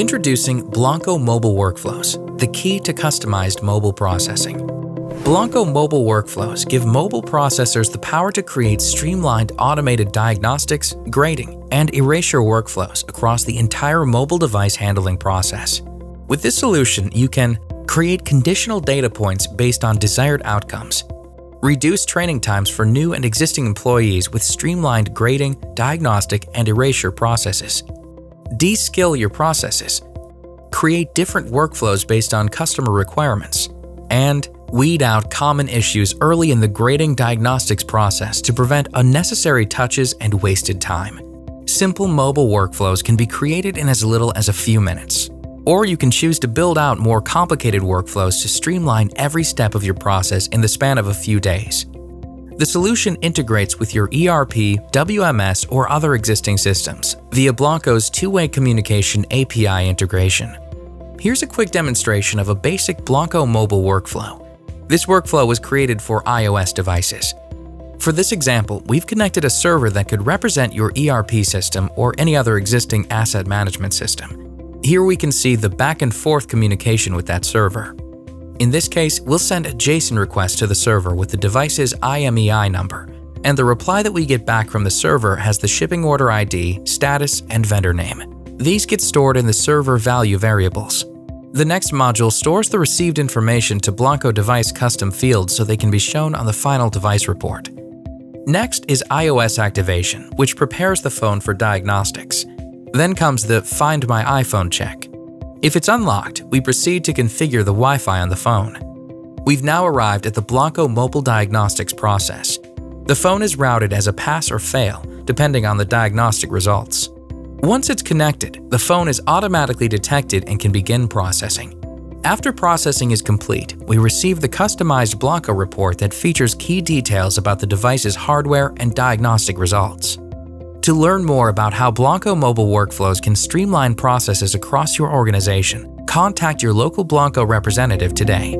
Introducing Blancco Mobile Workflows, the key to customized mobile processing. Blancco mobile workflows give mobile processors the power to create streamlined automated diagnostics, grading, and erasure workflows across the entire mobile device handling process. With this solution, you can create conditional data points based on desired outcomes, reduce training times for new and existing employees with streamlined grading, diagnostic, and erasure processes, de-skill your processes, create different workflows based on customer requirements, and weed out common issues early in the grading diagnostics process to prevent unnecessary touches and wasted time. Simple mobile workflows can be created in as little as a few minutes. Or you can choose to build out more complicated workflows to streamline every step of your process in the span of a few days. The solution integrates with your ERP, WMS, or other existing systems via Blancco's two-way communication API integration. Here's a quick demonstration of a basic Blancco mobile workflow. This workflow was created for iOS devices. For this example, we've connected a server that could represent your ERP system or any other existing asset management system. Here we can see the back and forth communication with that server. In this case, we'll send a JSON request to the server with the device's IMEI number, and the reply that we get back from the server has the shipping order ID, status, and vendor name. These get stored in the server value variables. The next module stores the received information to Blancco device custom fields so they can be shown on the final device report. Next is iOS activation, which prepares the phone for diagnostics. Then comes the Find My iPhone check. If it's unlocked, we proceed to configure the Wi-Fi on the phone. We've now arrived at the Blancco mobile diagnostics process. The phone is routed as a pass or fail, depending on the diagnostic results. Once it's connected, the phone is automatically detected and can begin processing. After processing is complete, we receive the customized Blancco report that features key details about the device's hardware and diagnostic results. To learn more about how Blancco mobile workflows can streamline processes across your organization, contact your local Blancco representative today.